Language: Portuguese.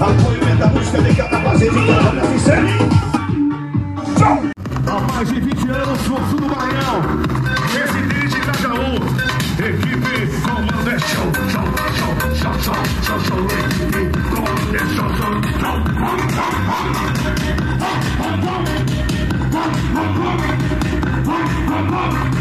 Apoio é da música de cada fazer de cada sincero. Há mais de 20 anos, Forço do Maranhão. Residente Itajaú. Equipe Comando é show, show, show, show, show, show, show. Equipe Comando é show, show, show. Jerry,